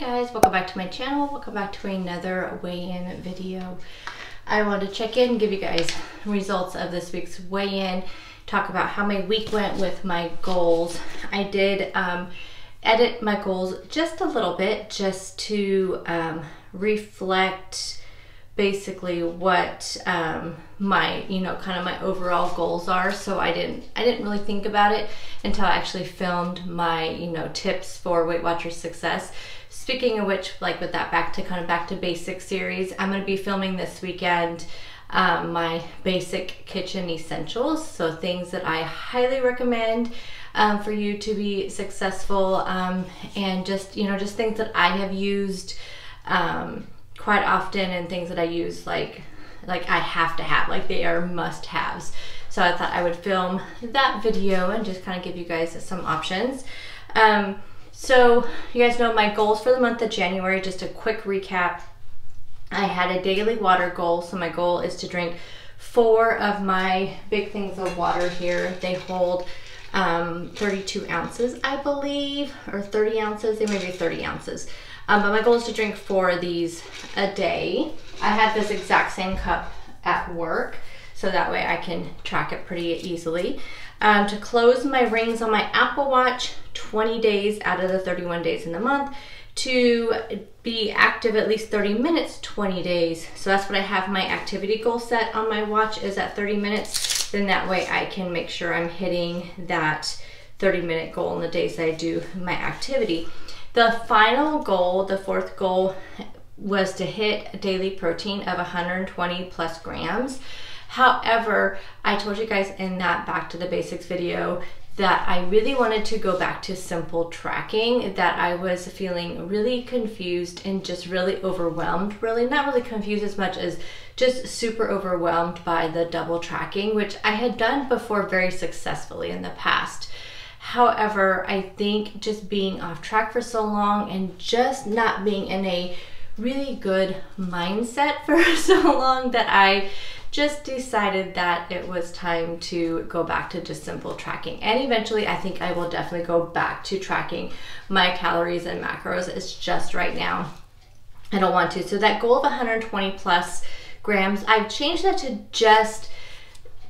Guys, welcome back to my channel. Welcome back to another weigh-in video. I want to check in, give you guys results of this week's weigh-in, talk about how my week went with my goals. I did um, edit my goals just a little bit just to um, reflect basically what um, my you know kind of my overall goals are so I didn't I didn't really think about it until I actually filmed my you know tips for Weight Watchers success. Speaking of which like with that back to kind of back to basics series I'm going to be filming this weekend um, my basic kitchen essentials so things that I highly recommend um, for you to be successful um, and just you know just things that I have used um, quite often and things that I use like like I have to have like they are must haves so I thought I would film that video and just kind of give you guys some options. Um, so you guys know my goals for the month of January just a quick recap. I had a daily water goal so my goal is to drink four of my big things of water here. They hold um, 32 ounces I believe or 30 ounces they may be 30 ounces um, but my goal is to drink four of these a day. I have this exact same cup at work, so that way I can track it pretty easily. Um, to close my rings on my Apple Watch, 20 days out of the 31 days in the month. To be active at least 30 minutes, 20 days. So that's what I have my activity goal set on my watch is at 30 minutes. Then that way I can make sure I'm hitting that 30 minute goal in the days I do my activity. The final goal, the fourth goal, was to hit a daily protein of 120 plus grams. However, I told you guys in that back to the basics video that I really wanted to go back to simple tracking, that I was feeling really confused and just really overwhelmed. Really, not really confused as much as just super overwhelmed by the double tracking, which I had done before very successfully in the past. However, I think just being off track for so long and just not being in a really good mindset for so long that I just decided that it was time to go back to just simple tracking. And eventually, I think I will definitely go back to tracking my calories and macros. It's just right now, I don't want to. So, that goal of 120 plus grams, I've changed that to just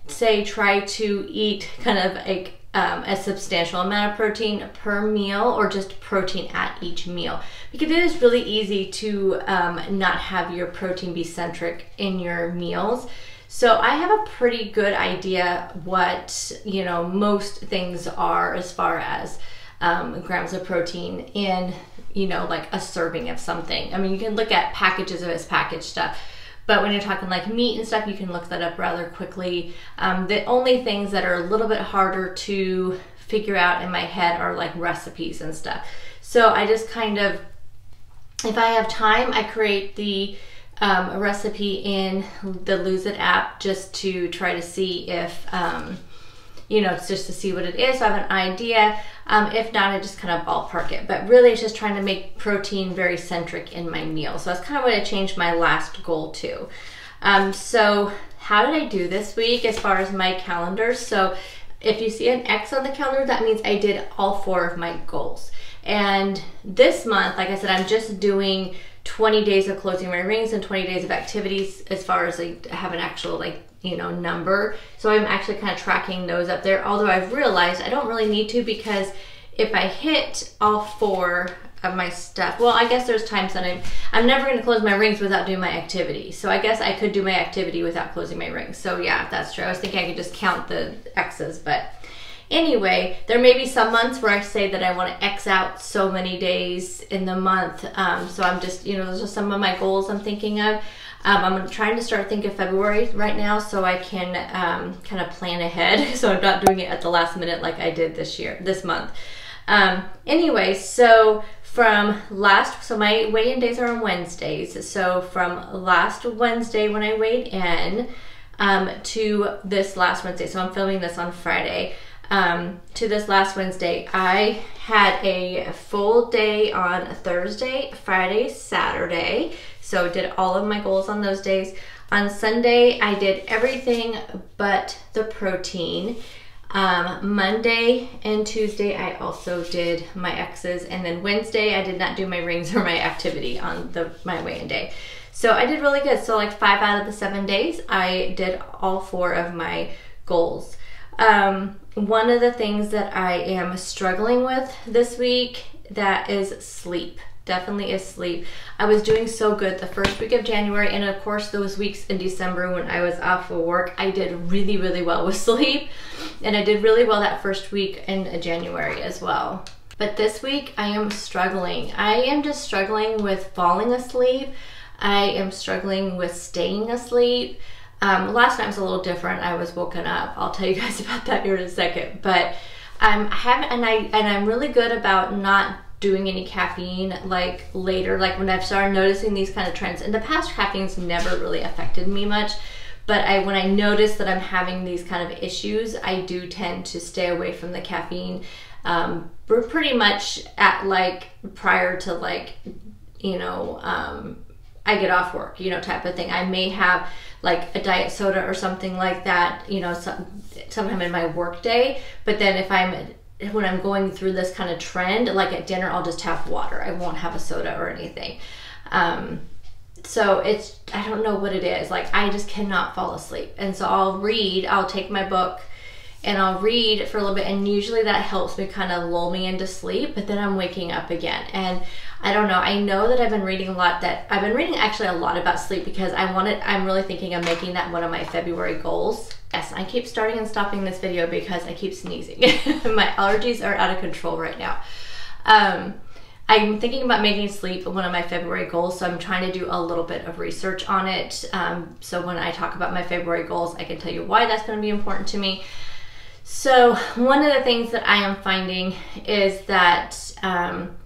say try to eat kind of like um, a substantial amount of protein per meal or just protein at each meal. Because it is really easy to um, not have your protein be centric in your meals. So i have a pretty good idea what you know most things are as far as um, grams of protein in you know like a serving of something. I mean you can look at packages of its packaged stuff but when you're talking like meat and stuff, you can look that up rather quickly. Um, the only things that are a little bit harder to figure out in my head are like recipes and stuff. So I just kind of, if I have time, I create the um, recipe in the Lose It app just to try to see if, um, you know, it's just to see what it is. So I have an idea. Um, if not, I just kind of ballpark it. But really, it's just trying to make protein very centric in my meal. So that's kind of what I changed my last goal to. Um, so how did I do this week as far as my calendar? So if you see an X on the calendar, that means I did all four of my goals. And this month, like I said, I'm just doing 20 days of closing my rings and 20 days of activities as far as like have an actual like you know number. So i'm actually kind of tracking those up there although i've realized i don't really need to because if i hit all four of my stuff well i guess there's times that i'm i'm never going to close my rings without doing my activity. So i guess i could do my activity without closing my rings. So yeah that's true i was thinking i could just count the x's but Anyway, there may be some months where I say that I want to X out so many days in the month. Um, so I'm just, you know, those are some of my goals I'm thinking of. Um, I'm trying to start thinking February right now so I can um, kind of plan ahead. So I'm not doing it at the last minute like I did this year, this month. Um, anyway, so from last, so my weigh-in days are on Wednesdays. So from last Wednesday when I weighed in um, to this last Wednesday, so I'm filming this on Friday, um, to this last Wednesday, I had a full day on Thursday, Friday, Saturday. So did all of my goals on those days. On Sunday, I did everything but the protein. Um, Monday and Tuesday, I also did my X's, and then Wednesday, I did not do my rings or my activity on the my weigh-in day. So I did really good. So like five out of the seven days, I did all four of my goals. Um, one of the things that I am struggling with this week that is sleep definitely is sleep. I was doing so good the first week of January, and of course, those weeks in December when I was off of work, I did really, really well with sleep. And I did really well that first week in uh, January as well. But this week, I am struggling. I am just struggling with falling asleep. I am struggling with staying asleep. Um, last night was a little different. I was woken up. I'll tell you guys about that here in a second. But um, I haven't, and I and I'm really good about not doing any caffeine like later like when i've started noticing these kind of trends in the past caffeine's never really affected me much but i when i notice that i'm having these kind of issues i do tend to stay away from the caffeine um, we're pretty much at like prior to like you know um, i get off work you know type of thing i may have like a diet soda or something like that you know some, sometime in my work day but then if i'm when I'm going through this kind of trend, like at dinner, I'll just have water. I won't have a soda or anything. Um, so it's, I don't know what it is. Like, I just cannot fall asleep. And so I'll read, I'll take my book and I'll read for a little bit. And usually that helps me kind of lull me into sleep, but then I'm waking up again. And I don't know. I know that I've been reading a lot that I've been reading actually a lot about sleep because I wanted, I'm really thinking of making that one of my February goals Yes, I keep starting and stopping this video because I keep sneezing. My allergies are out of control right now. Um, I'm thinking about making sleep one of my February goals, so I'm trying to do a little bit of research on it. Um, so when I talk about my February goals, I can tell you why that's going to be important to me. So one of the things that I am finding is that, um,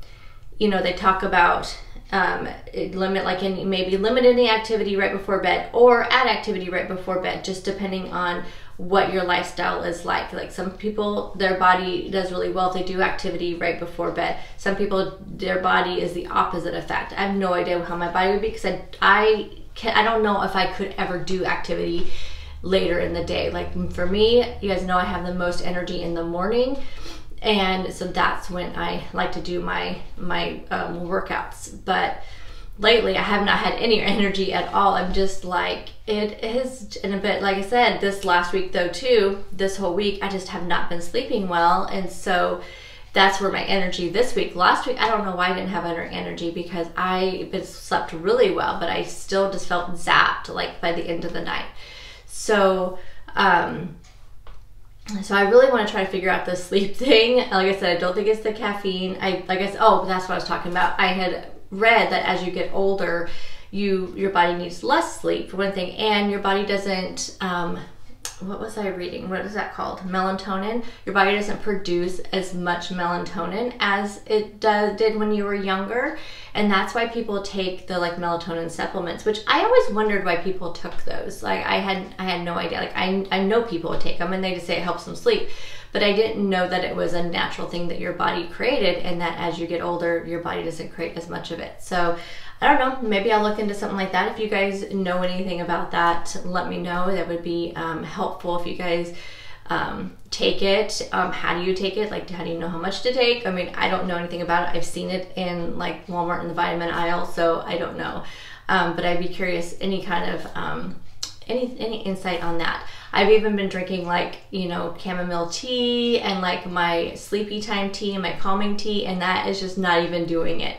you know, they talk about um, limit like in maybe limit any activity right before bed or add activity right before bed just depending on what your lifestyle is like. Like some people their body does really well if they do activity right before bed. Some people their body is the opposite effect. I have no idea how my body would be because I, I can i don't know if i could ever do activity later in the day like for me you guys know i have the most energy in the morning and so that's when I like to do my my um, workouts. But lately, I have not had any energy at all. I'm just like it is in a bit. Like I said, this last week though too, this whole week I just have not been sleeping well, and so that's where my energy this week. Last week, I don't know why I didn't have any energy because I slept really well, but I still just felt zapped like by the end of the night. So. Um, so I really want to try to figure out the sleep thing. Like I said, I don't think it's the caffeine. I like I said, oh, that's what I was talking about. I had read that as you get older, you your body needs less sleep for one thing, and your body doesn't um, what was I reading? What is that called? Melatonin. Your body doesn't produce as much melatonin as it does, did when you were younger. And that's why people take the like melatonin supplements, which I always wondered why people took those. Like I had I had no idea. Like I, I know people take them and they just say it helps them sleep. But I didn't know that it was a natural thing that your body created and that as you get older, your body doesn't create as much of it. So I don't know, maybe I'll look into something like that. If you guys know anything about that, let me know. That would be um, helpful if you guys um, take it. Um, how do you take it? Like, how do you know how much to take? I mean, I don't know anything about it. I've seen it in like Walmart in the vitamin aisle, so I don't know. Um, but I'd be curious any kind of um, any any insight on that. I've even been drinking like you know chamomile tea and like my sleepy time tea and my calming tea, and that is just not even doing it.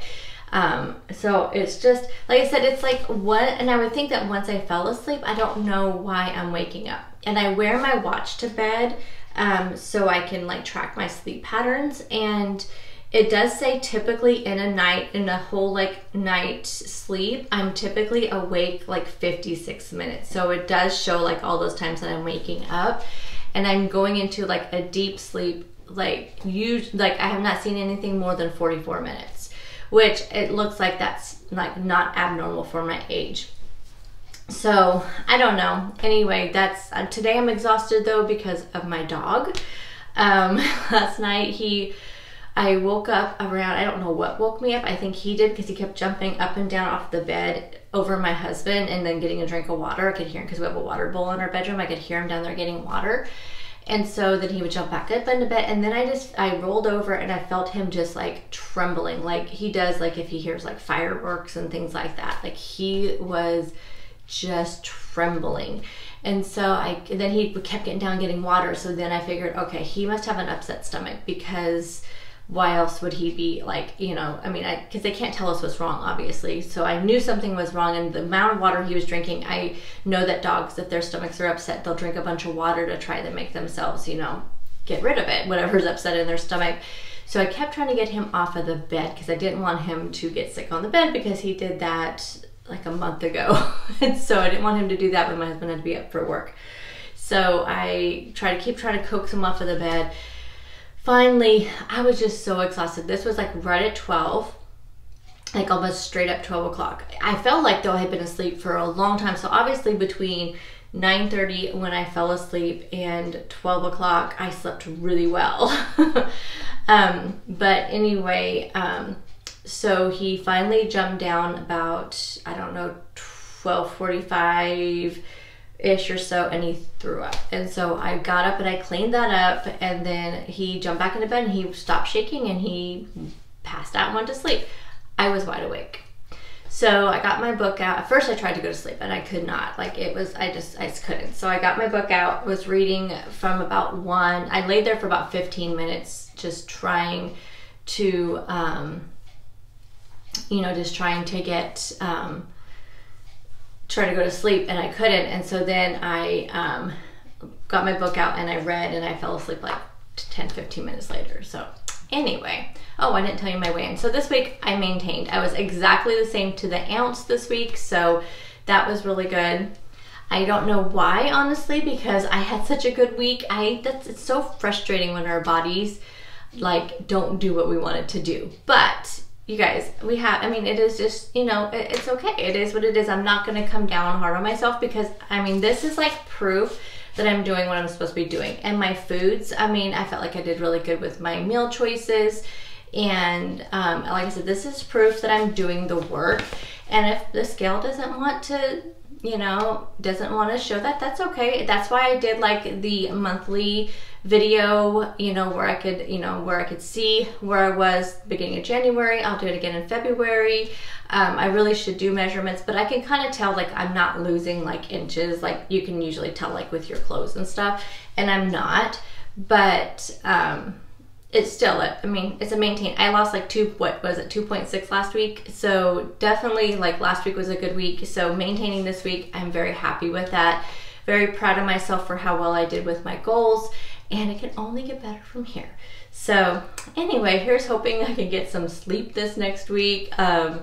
Um, so it's just, like I said, it's like what, and I would think that once I fell asleep, I don't know why I'm waking up. And I wear my watch to bed um, so I can like track my sleep patterns. And it does say typically in a night, in a whole like night sleep, I'm typically awake like 56 minutes. So it does show like all those times that I'm waking up and I'm going into like a deep sleep like you like I have not seen anything more than 44 minutes which it looks like that's like not abnormal for my age. So I don't know. Anyway, that's uh, today I'm exhausted though because of my dog. Um, last night he, I woke up around, I don't know what woke me up. I think he did because he kept jumping up and down off the bed over my husband and then getting a drink of water. I could hear him because we have a water bowl in our bedroom. I could hear him down there getting water. And so then he would jump back up into bed. And then I just, I rolled over and I felt him just like trembling, like he does, like if he hears like fireworks and things like that. Like he was just trembling. And so I, and then he kept getting down, getting water. So then I figured, okay, he must have an upset stomach because why else would he be like, you know, I mean, I, cause they can't tell us what's wrong, obviously. So I knew something was wrong and the amount of water he was drinking, I know that dogs, if their stomachs are upset, they'll drink a bunch of water to try to make themselves, you know, get rid of it, whatever's upset in their stomach. So I kept trying to get him off of the bed because I didn't want him to get sick on the bed because he did that like a month ago. and so I didn't want him to do that when my husband had to be up for work. So I tried to keep trying to coax him off of the bed finally, I was just so exhausted. This was like right at 12, like almost straight up 12 o'clock. I felt like though I had been asleep for a long time. So obviously between 9.30 when I fell asleep and 12 o'clock, I slept really well. um, but anyway, um, so he finally jumped down about, I don't know, 1245 ish or so and he threw up. And so I got up and I cleaned that up and then he jumped back into bed and he stopped shaking and he passed out and went to sleep. I was wide awake. So I got my book out. At first I tried to go to sleep and I could not. Like it was I just I just couldn't. So I got my book out, was reading from about 1. I laid there for about 15 minutes just trying to um you know, just trying to get um try to go to sleep and I couldn't. And so then I um, got my book out and I read and I fell asleep like 10, 15 minutes later. So anyway, oh, I didn't tell you my weigh-in. So this week I maintained. I was exactly the same to the ounce this week. So that was really good. I don't know why, honestly, because I had such a good week. I that's it's so frustrating when our bodies like don't do what we wanted to do. But you guys, we have, I mean, it is just, you know, it, it's okay. It is what it is. I'm not going to come down hard on myself because, I mean, this is like proof that I'm doing what I'm supposed to be doing. And my foods, I mean, I felt like I did really good with my meal choices. And um, like I said, this is proof that I'm doing the work. And if the scale doesn't want to, you know, doesn't want to show that, that's okay. That's why I did like the monthly video, you know, where I could, you know, where I could see where I was beginning of January. I'll do it again in February. Um, I really should do measurements, but I can kind of tell like I'm not losing like inches, like you can usually tell like with your clothes and stuff, and I'm not. But um, it's still, I mean, it's a maintain. I lost like two, what was it, 2.6 last week. So definitely like last week was a good week. So maintaining this week, I'm very happy with that. Very proud of myself for how well I did with my goals and it can only get better from here. So anyway, here's hoping I can get some sleep this next week. Um,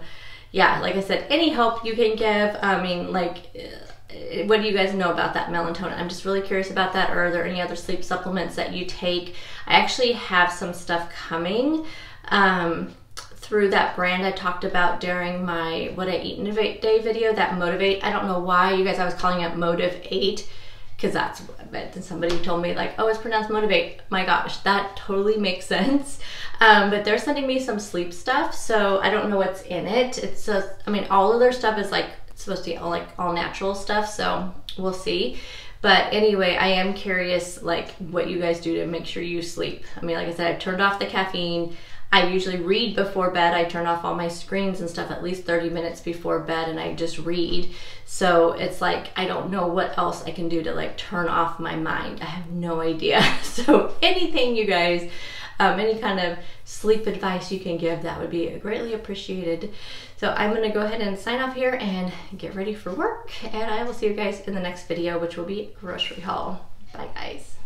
yeah, like I said, any help you can give. I mean, like, uh, what do you guys know about that melatonin? I'm just really curious about that. Or are there any other sleep supplements that you take? I actually have some stuff coming um, through that brand I talked about during my What I Eat in a Day video, that Motivate. I don't know why you guys, I was calling it Motive 8 because that's then somebody told me like oh it's pronounced motivate. My gosh that totally makes sense. Um, but they're sending me some sleep stuff so i don't know what's in it. It's just i mean all of their stuff is like supposed to be all like all natural stuff so we'll see. But anyway i am curious like what you guys do to make sure you sleep. I mean like i said i've turned off the caffeine I usually read before bed. I turn off all my screens and stuff at least 30 minutes before bed and I just read. So it's like I don't know what else I can do to like turn off my mind. I have no idea. So anything you guys, um, any kind of sleep advice you can give, that would be greatly appreciated. So I'm gonna go ahead and sign off here and get ready for work. And I will see you guys in the next video, which will be grocery haul. Bye guys.